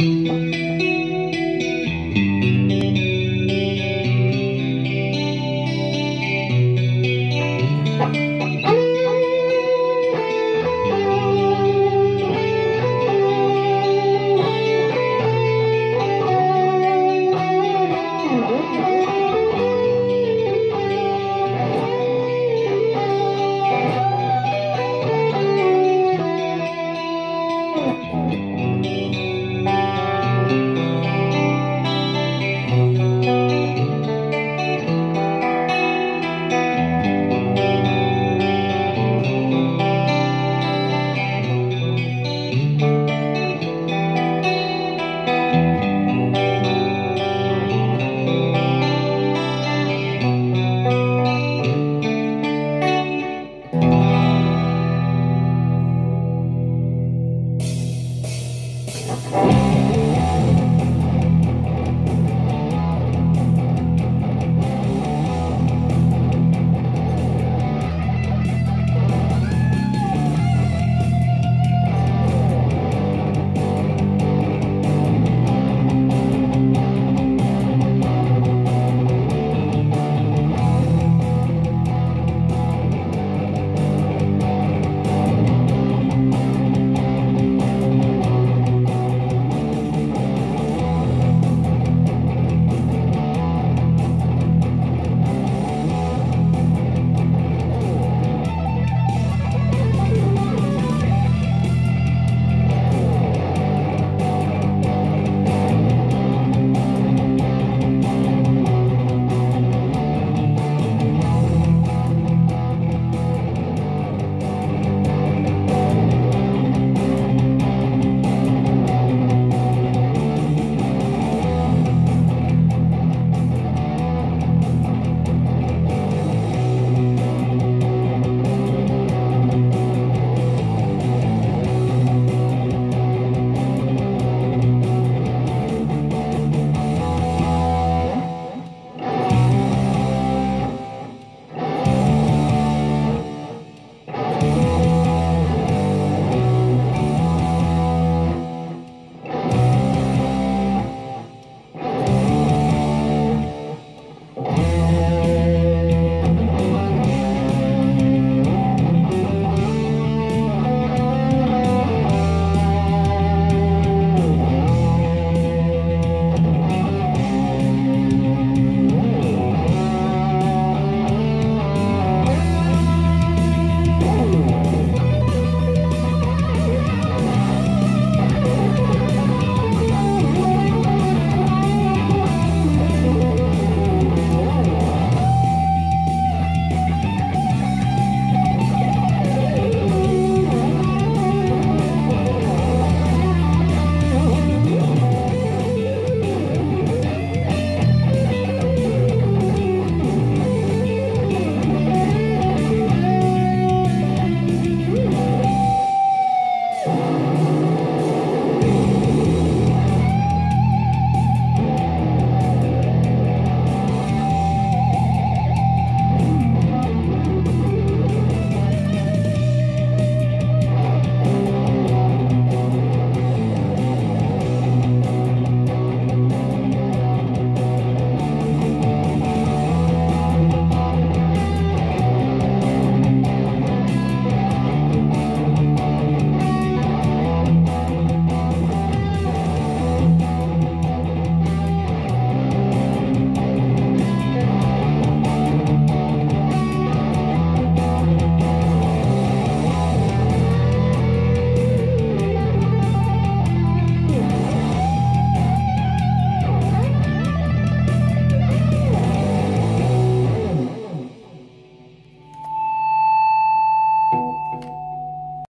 Música